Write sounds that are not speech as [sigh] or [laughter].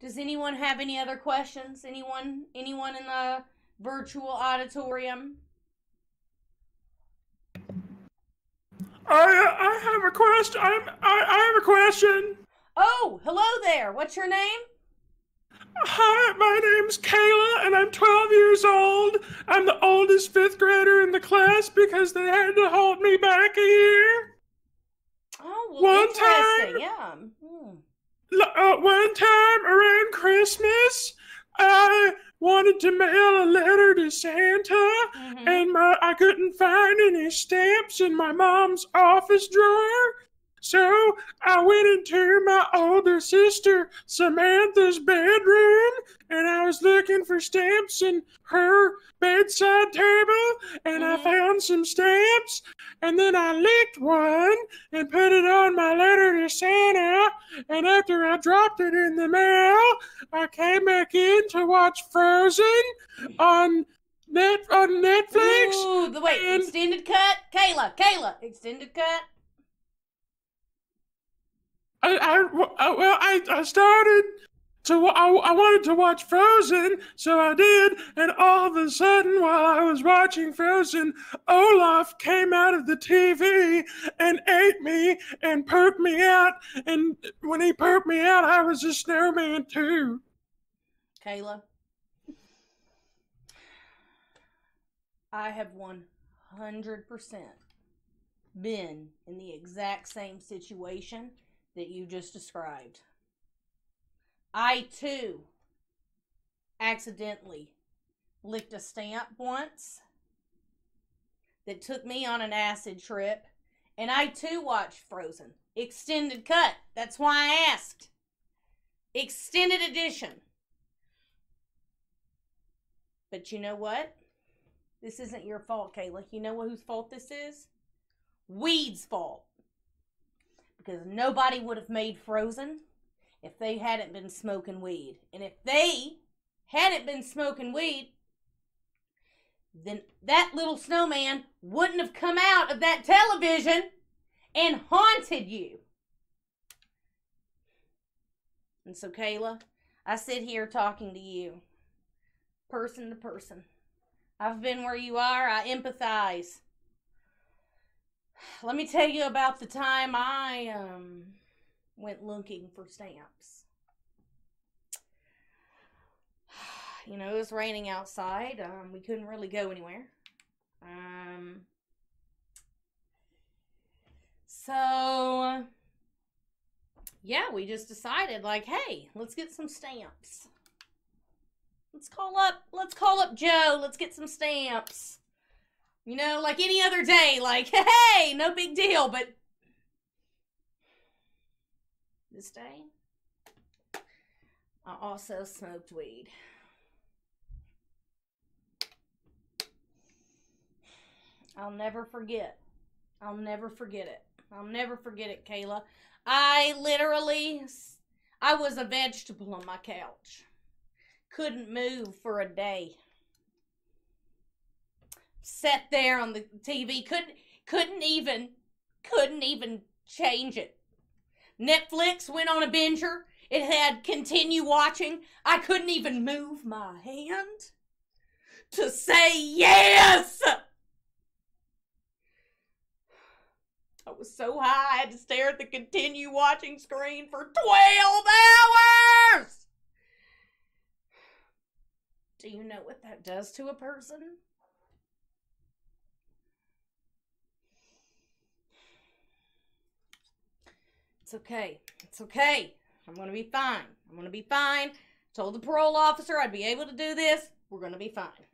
Does anyone have any other questions? Anyone anyone in the virtual auditorium? I I have a question. I'm, I I have a question. Oh, hello there. What's your name? Hi, my name's Kayla, and I'm 12 years old. I'm the oldest fifth grader in the class because they had to hold me back a year. Oh, well, One interesting. time- Yeah. Hmm. Uh, one time around Christmas, I wanted to mail a letter to Santa, Mhm. and my, I couldn't find any stamps in my mom's office drawer. So I went into my older sister Samantha's bedroom and I was looking for stamps in her bedside table and I Mhm. found some stamps and then I licked one and put it on my letter to Santa and after I dropped it in the mail I came back in to watch Frozen on net on Netflix Ooh, the wait, and- extended cut? Kayla, Kayla, extended cut? I, I, well, I, I started to, I, I wanted to watch Frozen, so I did, and all of a sudden, while I was watching Frozen, Olaf came out of the TV and ate me and pooped me out, and when he pooped me out, I was a snowman too. Kayla. I have 100% been in the exact same situation that you just described. I too accidentally licked a stamp once that took me on an acid trip, and I too watched Frozen. Extended cut. That's why I asked. Extended edition. But you know what? This isn't your fault, Kayla. You know whose fault this is? Weed's fault. Because nobody would have made Frozen if they hadn't been smoking weed. And if they hadn't been smoking weed, then that little snowman wouldn't have come out of that television and haunted you. And so, Kayla, I sit here talking to you, person to person. I've been where you are, I empathize. Let me tell you about the time I um went looking for stamps. [sighs] You know, it was raining outside. Um, we couldn't really go anywhere. Um, so yeah, we just decided like, hey, let's get some stamps. Let's call up let's call up Joe. Let's get some stamps. You know, like any other day, like, [laughs] hey, no big deal, but this day I also smoked weed. I'll never forget. I'll never forget it. I'll never forget it, Kayla. I literally I was a vegetable on my couch. Couldn't move for a day. Sat there on the TV, couldn't couldn't even couldn't even change it. Netflix went on a binger. It had continue watching. I couldn't even move my hand to say yes. I was so high, I had to stare at the continue watching screen for 12 hours. Do you know what that does to a person? It's okay. It's okay. I'm going to be fine. I'm going to be fine. Told the parole officer I'd be able to do this. We're going to be fine.